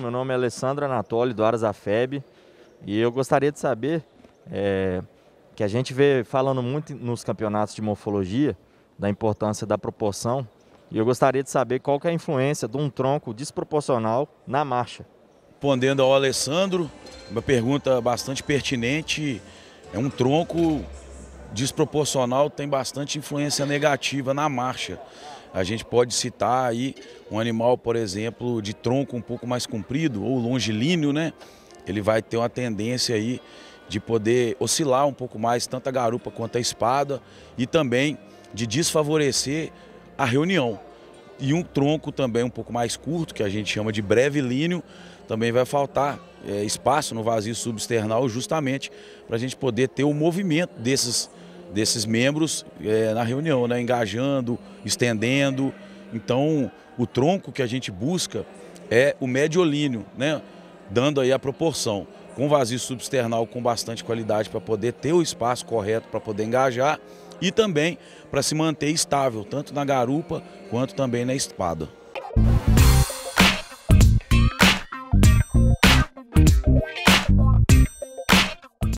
Meu nome é Alessandro Anatoli, do Aras Afeb, e eu gostaria de saber é, que a gente vê falando muito nos campeonatos de morfologia da importância da proporção, e eu gostaria de saber qual é a influência de um tronco desproporcional na marcha. Respondendo ao Alessandro, uma pergunta bastante pertinente, é um tronco desproporcional tem bastante influência negativa na marcha. A gente pode citar aí um animal, por exemplo, de tronco um pouco mais comprido ou longilíneo, né? Ele vai ter uma tendência aí de poder oscilar um pouco mais tanto a garupa quanto a espada e também de desfavorecer a reunião. E um tronco também um pouco mais curto, que a gente chama de breve líneo, também vai faltar é, espaço no vazio substernal justamente para a gente poder ter o movimento desses desses membros é, na reunião, né? engajando, estendendo. Então, o tronco que a gente busca é o mediolíneo, né? dando aí a proporção, com vazio substernal com bastante qualidade para poder ter o espaço correto para poder engajar e também para se manter estável, tanto na garupa quanto também na espada.